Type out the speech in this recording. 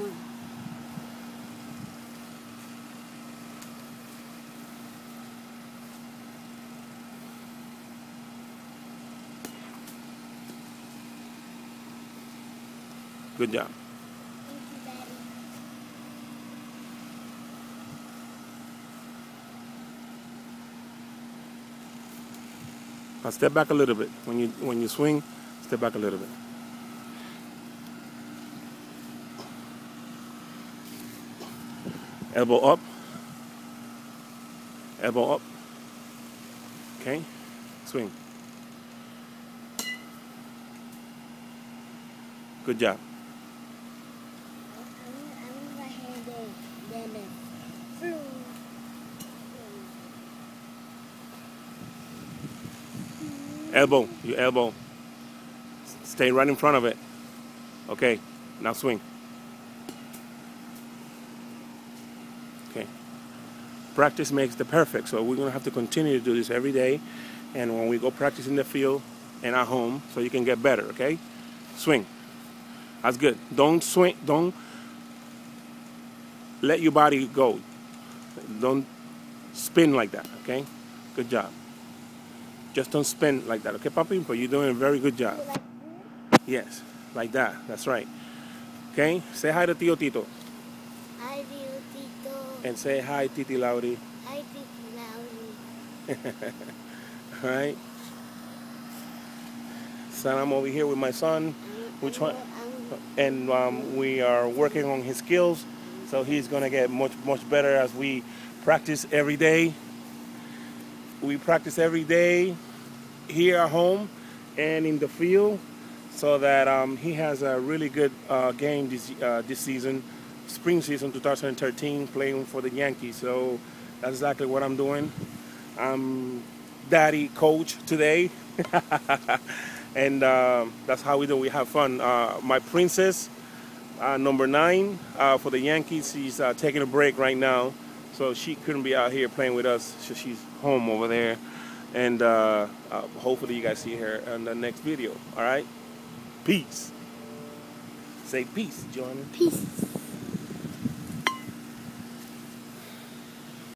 Swing. Good job. Now step back a little bit. When you when you swing, step back a little bit. Elbow up. Elbow up. Okay. Swing. Good job. Elbow. Your elbow. Stay right in front of it. Okay. Now swing. Okay. Practice makes the perfect. So we're gonna have to continue to do this every day. And when we go practice in the field and at home, so you can get better. Okay. Swing. That's good. Don't swing. Don't let your body go. Don't spin like that. Okay. Good job. Just don't spin like that. Okay, Papi? But you're doing a very good job. Yes, like that. That's right. Okay, say hi to Tio Tito. Hi, Tito. And say hi, Titi Lauri. Hi, Titi Lauri. All right. Son, I'm over here with my son, Giovanni? And um, we are working on his skills. So he's gonna get much, much better as we practice every day. We practice every day here at home and in the field, so that um, he has a really good uh, game this uh, this season, spring season 2013, playing for the Yankees. So that's exactly what I'm doing. I'm daddy coach today, and um that's how we do. We have fun. Uh, my princess, uh, number nine uh, for the Yankees, she's uh, taking a break right now, so she couldn't be out here playing with us. So she's home over there, and uh, uh, hopefully you guys see her in the next video. All right, peace. Say peace, Jordan. peace.